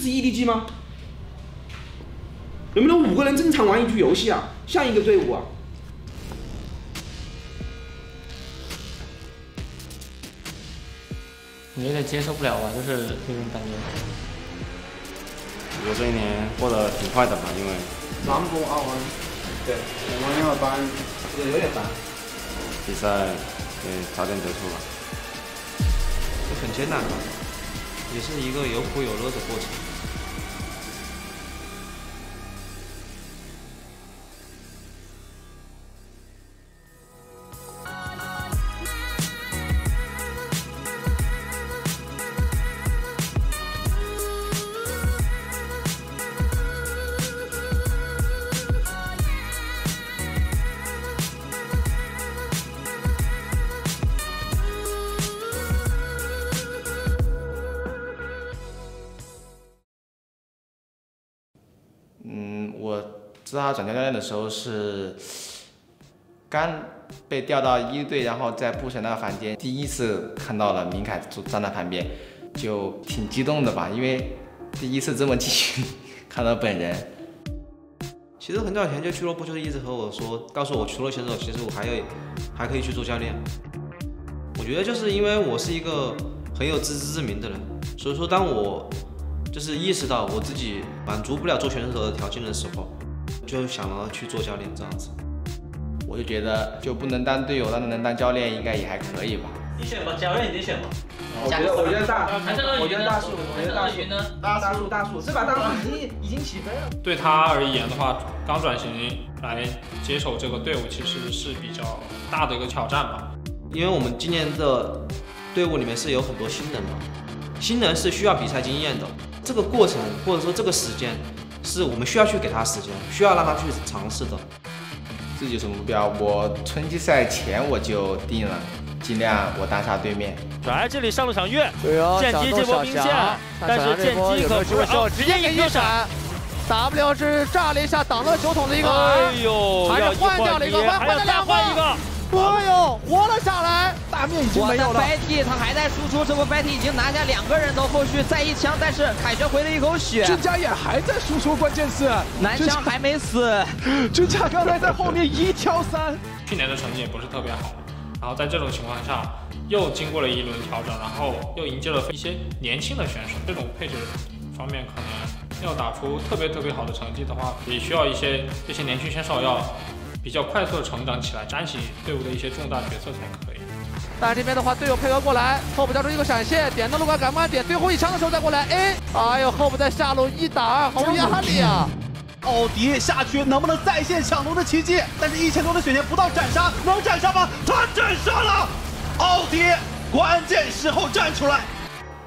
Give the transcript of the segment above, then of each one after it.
是 EDG 吗？能不能五个人正常玩一局游戏啊？像一个队伍啊？我有点接受不了吧，就是这种感觉。我这一年过得挺快的吧，因为南博奥运，对，我们要班也有点烦。比赛也早点结束吧。就很艰难吧，也是一个有苦有乐的过程。知道他转教练的时候是刚被调到一队，然后在布什那个房间，第一次看到了明凯坐站在旁边，就挺激动的吧，因为第一次这么近看到本人。其实很早以前就俱乐部就是一直和我说，告诉我除了选手，其实我还有还可以去做教练。我觉得就是因为我是一个很有自知之明的人，所以说当我就是意识到我自己满足不了做选手的条件的时候，就想要去做教练这样子。我就觉得就不能当队友，但是能当教练应该也还可以吧。你选吧，教练你得选吧。我觉得我觉得大？我觉得大树，我觉得大树呢？大树大树，这把大树已经已经起飞了。对他而言的话，刚转型来接手这个队伍，其实是比较大的一个挑战吧。因为我们今年的队伍里面是有很多新人嘛，新人是需要比赛经验的，这个过程或者说这个时间，是我们需要去给他时间，需要让他去尝试的。自己有什么目标？我春季赛前我就定了，尽量我单杀对面。来这里上了场月，对哦，剑姬这波兵线，但是剑姬可不是哦，直接给一闪，W 是炸了一下挡了酒桶的一个，哎呦，还是换掉了一个，换换了两个，换一个。哎呦，活了下来，大面已经没有了。白 T 他还在输出，这波白 T 已经拿下两个人头，后续再一枪，但是凯旋回了一口血。君家也还在输出，关键是男枪还没死。君家刚才在后面一挑三，去年的成绩也不是特别好，然后在这种情况下又经过了一轮调整，然后又迎接了一些年轻的选手，这种配置方面可能要打出特别特别好的成绩的话，也需要一些这些年轻选手要。比较快速的成长起来，担起队伍的一些重大决策才可以。但这边的话，队友配合过来，后补交出一个闪现，点到路管敢不敢点？最后一枪的时候再过来，A，哎呦，后补在下路一打二，毫无压力啊！奥迪下去能不能再现抢龙的奇迹？但是一千多的血钱不到斩杀，能斩杀吗？他斩杀了！奥迪关键时候站出来，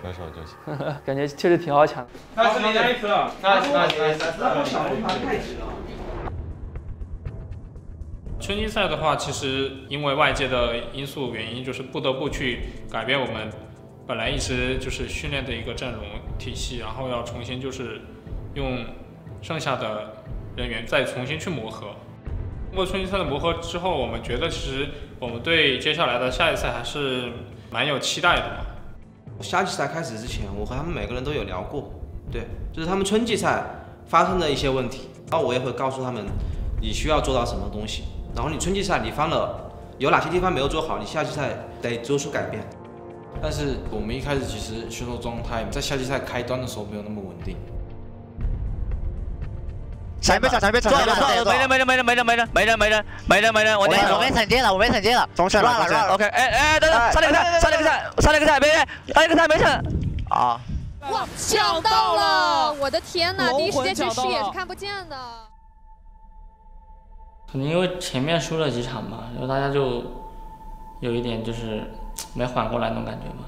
不要说就行。感觉确实挺好抢。那是你那一颗，那那那那那波小龙团太急了。春季赛的话，其实因为外界的因素原因，就是不得不去改变我们本来一直就是训练的一个阵容体系，然后要重新就是用剩下的人员再重新去磨合。通过春季赛的磨合之后，我们觉得其实我们对接下来的下一赛还是蛮有期待的嘛。夏季赛开始之前，我和他们每个人都有聊过，对，就是他们春季赛发生的一些问题，然后我也会告诉他们你需要做到什么东西。然后你春季赛你犯了有哪些地方没有做好，你夏季赛得做出改变。但是我们一开始其实选手状态在夏季赛开端的时候没有那么稳定。闪一闪，闪一闪，没人没人没人没人没人没人没人没人没人没人，我我没惩戒了，我没惩戒了，中线乱了乱了。OK，哎哎，等等，上那个菜，上那个菜，上那个菜，没人，上那个菜没事。啊！哇，抢到了！我的天哪，第一时间其实视野是看不见的。可能因为前面输了几场吧，然后大家就有一点就是没缓过来那种感觉嘛。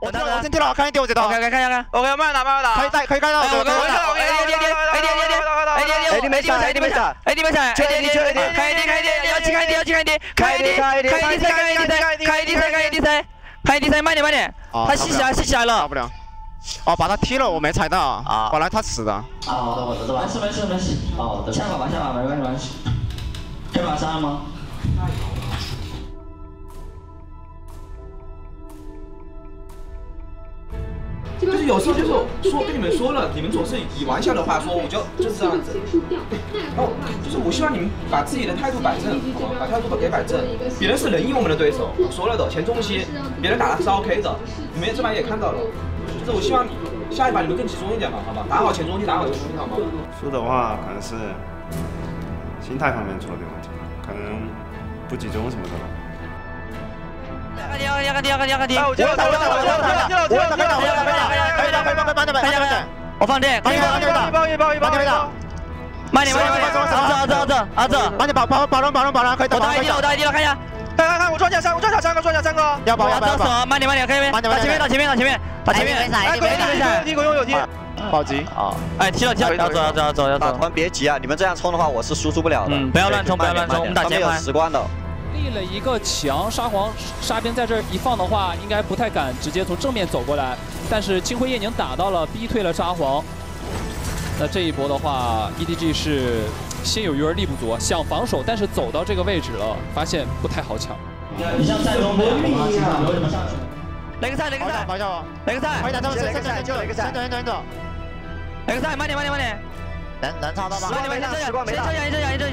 我掉了，我先掉了，看你掉我这刀。OK，看看看，OK，慢打慢打。可以带，可以看到。我我我我我 A D A D A D A D A D A D 没闪，A D 没闪，A D 没闪，A D A D A D 开 A D 开 A D，要去开 A D 要去开 A D，开 A D 开 A D 开 A D 开 A D 开 A D 开 A D 开 A D 开 A D 开慢点慢点，他吸起来吸起来了。打不了。哦，把他踢了，我没踩到啊。本来他死的。啊，我的我的没事没事没事。哦，下把吧下把没关系没关系。可以马上吗？就是有时候就是说跟你们说了，你们总是以玩笑的话说，我就就是这样子。然后就是我希望你们把自己的态度摆正，好吗？把态度给摆正。别人是能赢我们的对手，我说了的，前中期别人打的是 OK 的，你们这把也看到了。就是我希望下一把你们更集中一点嘛，好吧？打好前中期，打好前中期，好吗？输的话可能是心态方面出了点问题，可能不集中什么的。压杆梯，压杆梯，压杆梯，压杆梯。我打，我打，我打，我打，我打，我打，我打，我打，我打，我打，我打，我打。慢点，慢点，我放电，放电，放电，放电，放电，放电，放电，慢点，慢点，慢点，阿子，阿子，阿子，阿子，慢点保保保中保中保中，可以打。我打地了，我打地了，看一下。看，看，看，我撞下三，我撞下三个，撞下三个。要保要保要保。慢点，慢点，可以没？慢点。打前面，打前面，打前面，打前面。哎，哥哥，有梯，有梯，有梯，有梯。暴击啊！哎，踢了，踢了，要走，要走，要走，要走！打团别急啊，你们这样冲的话，我是输出不了的。嗯，不要乱冲，不要乱冲，我们打前排。有时光的。立了一个墙，沙皇沙兵在这儿一放的话，应该不太敢直接从正面走过来。但是清辉夜宁打到了，逼退了沙皇。那这一波的话，EDG 是心有余而力不足，想防守，但是走到这个位置了，发现不太好抢。你像战中不要吗？有什么上去？哪个赛？哪个菜？哪个菜？哪个菜？哪个菜？就哪个菜？走走走。哪个菜？慢点，慢点，慢点。能能抄到吗？慢点，慢点，时光没大。一正一正一正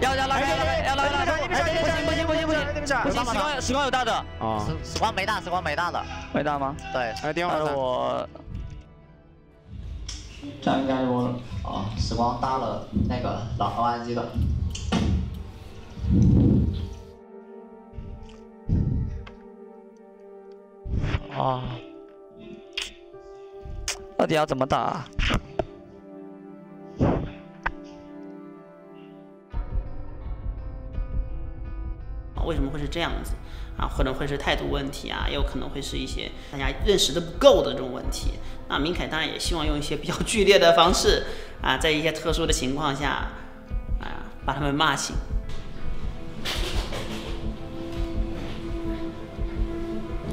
要要拉开，要拉开，不行不行不行不行不行！时光时光有大的。啊。时光没大，时光没大的。没大吗？对。还有电话我。这样应该我啊，时光搭了那个老 ONG 的。啊。到底要怎么打？啊为什么会是这样子啊？可能会是态度问题啊，也有可能会是一些大家认识的不够的这种问题。那明凯当然也希望用一些比较剧烈的方式啊，在一些特殊的情况下啊，把他们骂醒。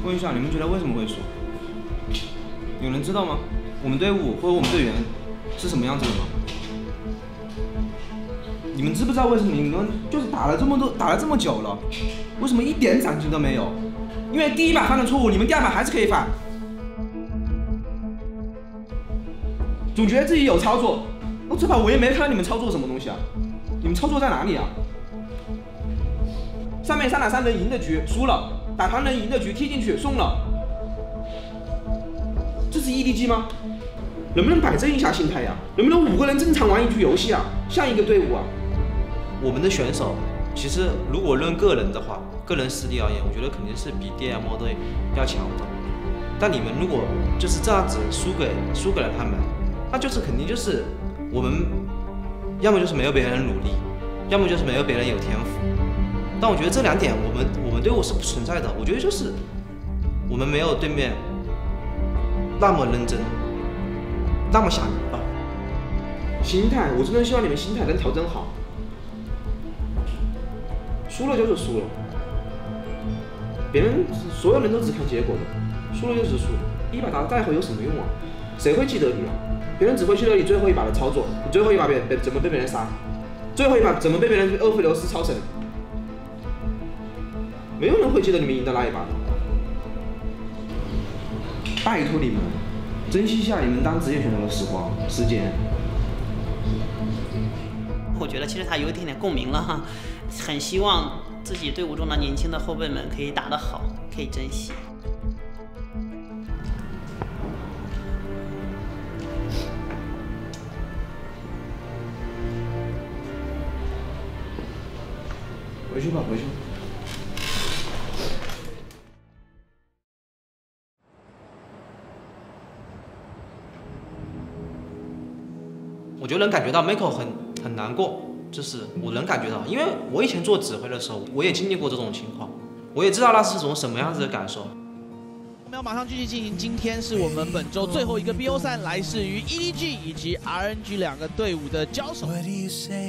问一下，你们觉得为什么会输？有人知道吗？我们队伍或者我们队员是什么样子的吗？你们知不知道为什么你们就是打了这么多，打了这么久了，为什么一点长进都没有？因为第一把犯的错误，你们第二把还是可以犯。总觉得自己有操作，我这把我也没看到你们操作什么东西啊？你们操作在哪里啊？上面三打三能赢的局输了，打团能赢的局踢进去送了，这是 EDG 吗？能不能摆正一下心态呀？能不能五个人正常玩一局游戏啊？像一个队伍啊？我们的选手其实如果论个人的话，个人实力而言，我觉得肯定是比 DM 队要强的。但你们如果就是这样子输给输给了他们，那就是肯定就是我们要么就是没有别人努力，要么就是没有别人有天赋。但我觉得这两点我们我们队伍是不存在的。我觉得就是我们没有对面那么认真，那么想赢吧。心态，我真的希望你们心态能调整好。输了就是输了，别人所有人都只看结果的，输了就是输，一把打的再好有什么用啊？谁会记得你啊？别人只会记得你最后一把的操作，你最后一把被被怎么被别人杀，最后一把怎么被别人二费流斯超神，没有人会记得你们赢的那一把的。拜托你们，珍惜一下你们当职业选手的时光时间。我觉得其实他有一点点共鸣了哈。很希望自己队伍中的年轻的后辈们可以打得好，可以珍惜。回去吧，回去。就能感觉到 Miko 很很难过。就是我能感觉到，因为我以前做指挥的时候，我也经历过这种情况，我也知道那是种什么样子的感受。我们要马上继续进行，今天是我们本周最后一个 BO 赛，来自于 EDG 以及 RNG 两个队伍的交手。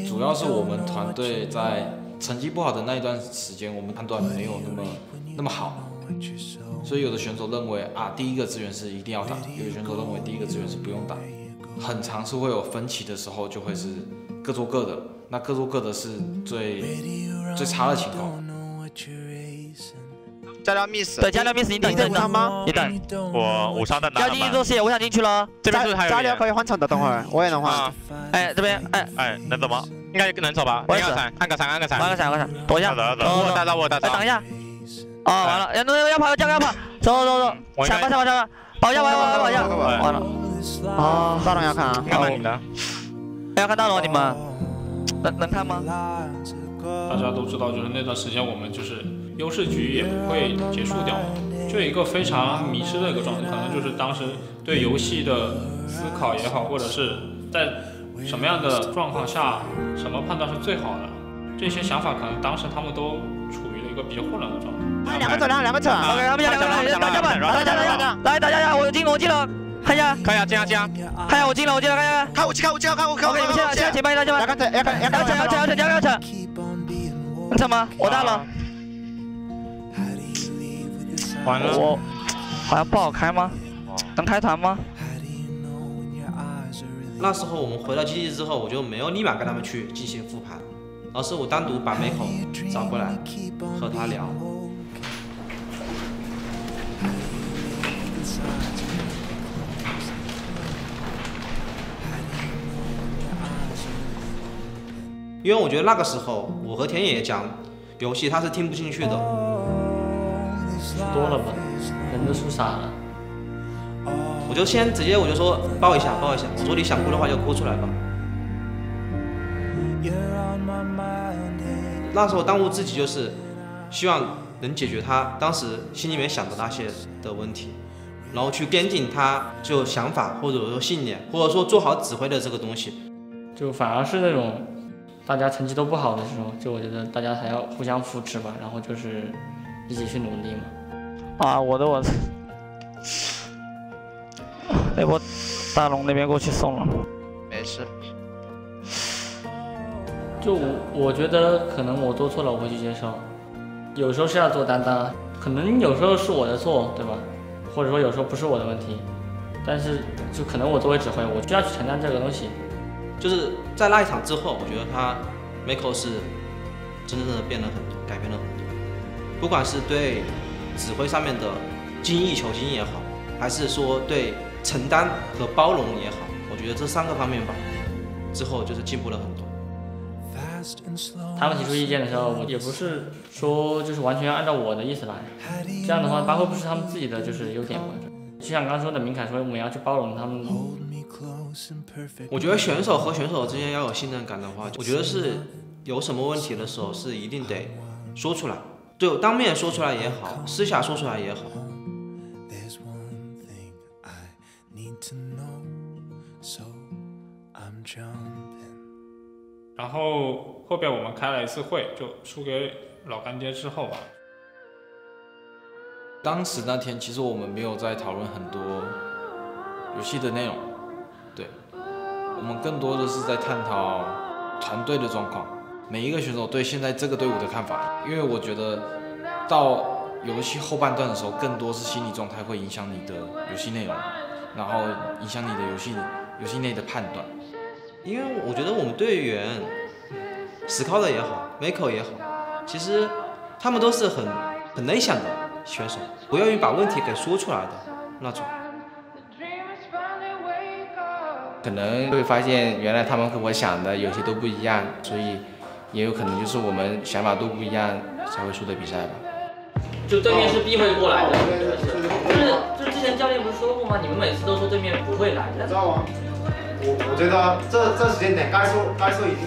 主要是我们团队在成绩不好的那一段时间，我们判断没有那么那么好，所以有的选手认为啊，第一个资源是一定要打，有的选手认为第一个资源是不用打，很长是会有分歧的时候，就会是各做各的。那各做各的是最最差的情况。加料 miss，对，加料 miss，你等，你等，你吗？你等。我五伤的拿交进去做事，我想进去了。这边是还有加料可以换场的，等会儿我也能换。哎，这边，哎哎，能走吗？应该能走吧？我也是。按个闪，按个闪，按个闪，按个闪，躲一下。走走走，我大招，我大招。等一下。哦，完了，要要跑，加个要跑，走走走，闪吧闪吧闪吧，跑一下跑一下跑一下，完了。哦，大龙要看啊，看你的。要看大龙你们，能能看吗？大家都知道，就是那段时间我们就是优势局也不会结束掉，就一个非常迷失的一个状态，可能就是当时对游戏的思考也好，或者是在什么样的状况下，什么判断是最好的，这些想法可能当时他们都处于了一个比较混乱的状态。哎，两个走，两两个走，OK，他们两个两大家们，大家大家，来大家大家，我进了我进了，看一下，看一下进啊进啊，看一下我进了我进了，看一下，看武器看武器看武器，OK，你们现在现在前排大家吧，要看要看要看要抢要抢要抢要抢。能抢吗？我大了。完了。我好像不好开吗？能开团吗？那时候我们回到基地之后，我就没有立马跟他们去进行复盘，而是我单独把美口找过来和他聊。因为我觉得那个时候，我和田野讲游戏，他是听不进去的。多了吧，人都输傻了。我就先直接我就说抱一下，抱一下。我说你想哭的话就哭出来吧。那时候当务之急就是希望能解决他当时心里面想的那些的问题，然后去坚定他就想法或者说信念，或者说做好指挥的这个东西。就反而是那种。大家成绩都不好的时候，就我觉得大家还要互相扶持吧，然后就是一起去努力嘛。啊，我的我，那波大龙那边过去送了。没事。就我我觉得可能我做错了，我会去接受。有时候是要做担当，可能有时候是我的错，对吧？或者说有时候不是我的问题，但是就可能我作为指挥，我需要去承担这个东西。就是在那一场之后，我觉得他 Miko 是真正的变了很多，改变了很多。不管是对指挥上面的精益求精也好，还是说对承担和包容也好，我觉得这三个方面吧，之后就是进步了很多。他们提出意见的时候，我也不是说就是完全要按照我的意思来，这样的话发挥不是他们自己的就是优点嘛。就像刚刚说的，明凯说我们要去包容他们。我觉得选手和选手之间要有信任感的话，我觉得是有什么问题的时候是一定得说出来，就当面说出来也好，私下说出来也好。然后后边我们开了一次会，就输给老干爹之后吧。当时那天其实我们没有在讨论很多游戏的内容，对，我们更多的是在探讨团队的状况，每一个选手对现在这个队伍的看法。因为我觉得到游戏后半段的时候，更多是心理状态会影响你的游戏内容，然后影响你的游戏游戏内的判断。因为我觉得我们队员，史考的也好，Miko 也好，其实他们都是很很内向的选手，不愿意把问题给说出来的那种。可能会发现原来他们和我想的有些都不一样，所以也有可能就是我们想法都不一样才会输的比赛吧。就对面是必会过来的，就是就是之前教练不是说过吗？你们每次都说对面不会来的，知道吗？我我觉得这这时间点该说该说已经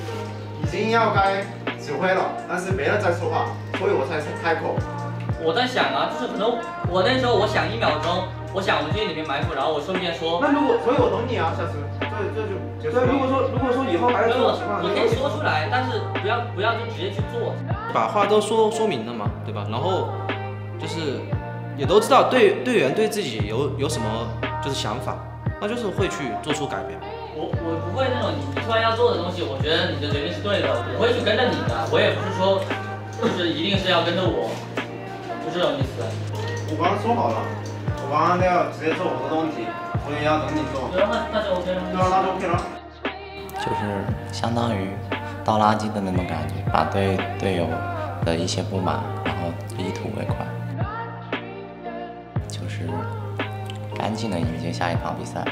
已经要该指挥了，但是没人在说话，所以我才开口。我在想啊，就是可能我那时候我想一秒钟，我想我们进里面埋伏，然后我顺便说。那如果所以我懂你啊，下次这这就结束。对，如果说如果说以后还是这种情况，你可以说出来，但是不要不要就直接去做。把话都说说明了嘛，对吧？然后就是也都知道队队员对自己有有什么就是想法，那就是会去做出改变。我我不会那种你突然要做的东西，我觉得你的决定是对的，我会去跟着你的。我也不是说就是一定是要跟着我，就是这种意思。我刚刚说好了，我刚刚要直接做我的问题，我也要等你做。那就 OK 了。就是相当于倒垃圾的那种感觉，把对队友的一些不满，然后一吐为快，就是干净的迎接下一场比赛。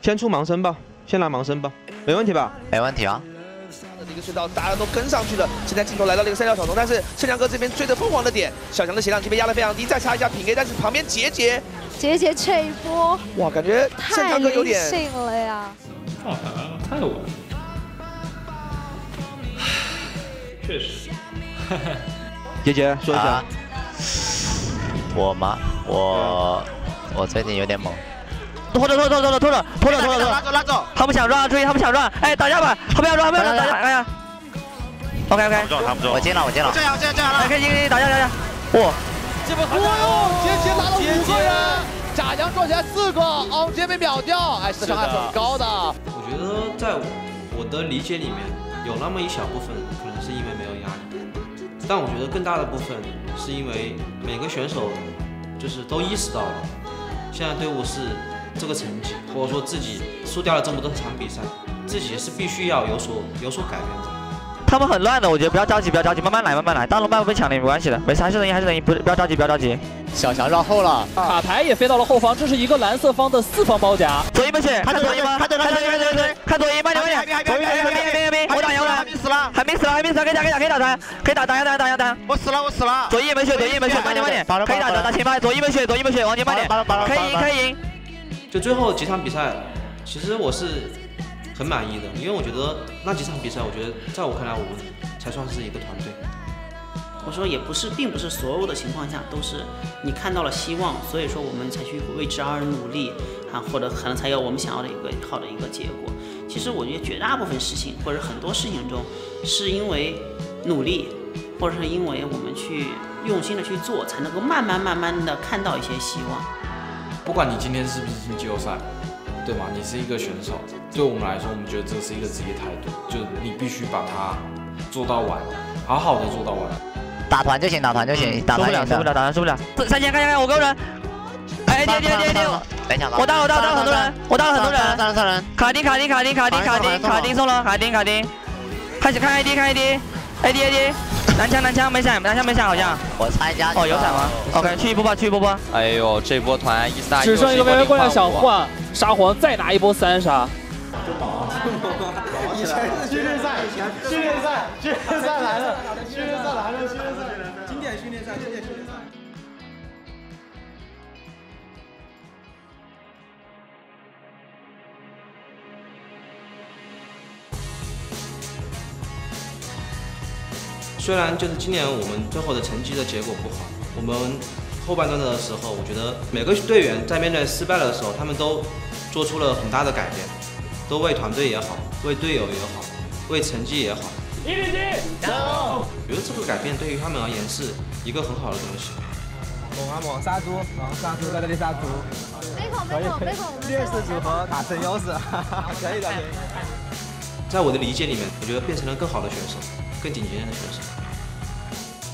先出盲僧吧，先拿盲僧吧，没问题吧？没问题啊。一个隧道，大家都跟上去了。现在镜头来到了一个三角小洞，但是盛强哥这边追的疯狂的点，小强的血量这边压得非常低，再插一下平 A，但是旁边杰杰，杰杰这一波，哇，感觉盛强哥有灵点信了呀！状态太稳，确实。杰杰说一下啊，我吗？我我最近有点猛。拖着拖着拖着拖着拖着拖着拖着，拉走拉走，他们想转，注意他们想转，哎，打架吧，他们要转，后面要转，打架，哎呀，OK OK，他不中，我接了我接了，这样这样这样了，可以可以打架打架，哇，这波，哦哟，杰杰拿了五个人，贾阳撞起来四个，昂杰被秒掉，哎，伤害很高的。我觉得在我的理解里面，有那么一小部分可能是因为没有压力，但我觉得更大的部分是因为每个选手就是都意识到了，现在队伍是这个成绩，或者说自己输掉了这么多场比赛，自己是必须要有所有所改变的。他们很乱的，我觉得不要着急，不要着急，慢慢来，慢慢来。大龙半被抢了也没关系的，没事，还是能赢，还是能赢，不不要着急，不要着急。小强绕后了，卡牌也飞到了后方，这是一个蓝色方的四方包夹。左一门血，看左一吗？看左一，看左一，看左一，看左一，慢点慢点。左一，左一，左一，左一，我打赢了，还没死了，还没死了，还没死，可以打，可以打，可以打他，可以打，打呀打呀打呀打。我死了我死了，左一没血，左一没血，慢点慢点，可以打的，打前排，左一没血，左一没血，往前慢点，可以赢，可以赢。就最后几场比赛，其实我是很满意的，因为我觉得那几场比赛，我觉得在我看来，我们才算是一个团队。我说也不是，并不是所有的情况下都是你看到了希望，所以说我们才去为之而努力啊，或者可能才有我们想要的一个好的一个结果。其实我觉得绝大部分事情或者很多事情中，是因为努力，或者是因为我们去用心的去做，才能够慢慢慢慢的看到一些希望。不管你今天是不是进季后赛，对吗？你是一个选手，对我们来说，我们觉得这是一个职业态度，就你必须把它做到完，好好的做到完。打团就行，打团就行，打输不了，团赢的输不了，打团输不了。三千，看看看，我够人。哎，跌跌跌跌，没抢到。我打了，我打了，很多人，我打了很多人。三人三人，卡丁卡丁卡丁卡丁卡丁卡丁送了，卡丁卡丁。开始看 AD 看 AD AD 蓝枪蓝枪没闪，蓝枪没闪好像。我参加。哦，有闪吗？OK，去一波吧，去一波吧。哎呦，这波团一三只剩一个微微过来想换，沙皇再拿一波三杀。以前是训练赛，训练赛，训练赛来了，训练赛来了，训练赛，经典训练赛，经典训练赛。虽然就是今年我们最后的成绩的结果不好，我们后半段的时候，我觉得每个队员在面对失败的时候，他们都做出了很大的改变，都为团队也好，为队友也好，为成绩也好。一比七，加油！我觉得这个改变对于他们而言是一个很好的东西。猛啊猛，杀猪，啊杀猪在这里杀猪。没口没口没口，我们劣势组合打成优势，可以的。在我的理解里面，我觉得变成了更好的选手，更顶尖的选手。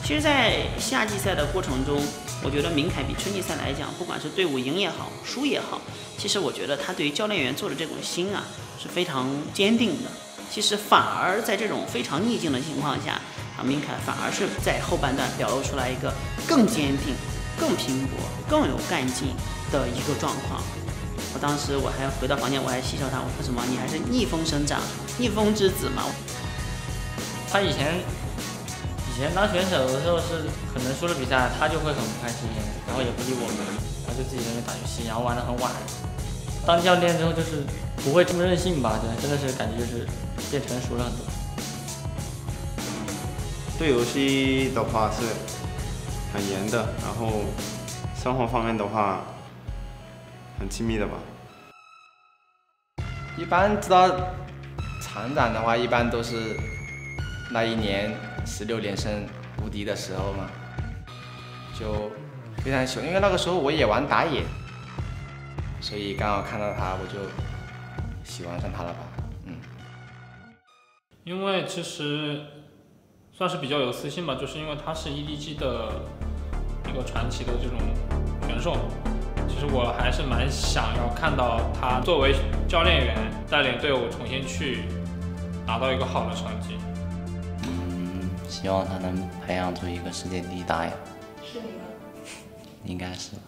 其实，在夏季赛的过程中，我觉得明凯比春季赛来讲，不管是队伍赢也好，输也好，其实我觉得他对于教练员做的这种心啊是非常坚定的。其实反而在这种非常逆境的情况下，啊，明凯反而是在后半段表露出来一个更坚定、更拼搏、更有干劲的一个状况。我当时我还回到房间，我还嬉笑他，我说什么？你还是逆风生长，逆风之子嘛。他以前以前当选手的时候是可能输了比赛，他就会很不开心，然后也不理我们，然后就自己在那边打游戏，然后玩得很晚。当教练之后就是不会这么任性吧？对，真的是感觉就是变成熟了很多。对游戏的话是很严的，然后生活方面的话很亲密的吧。一般知道厂长的话，一般都是那一年十六连胜无敌的时候嘛，就非常喜欢，因为那个时候我也玩打野，所以刚好看到他，我就喜欢上他了吧。嗯，因为其实算是比较有私心吧，就是因为他是 EDG 的一个传奇的这种选手，其实我还是蛮想要看到他作为教练员带领队伍重新去拿到一个好的成绩。嗯，希望他能培养出一个世界第一打野。是你吗？应该是吧。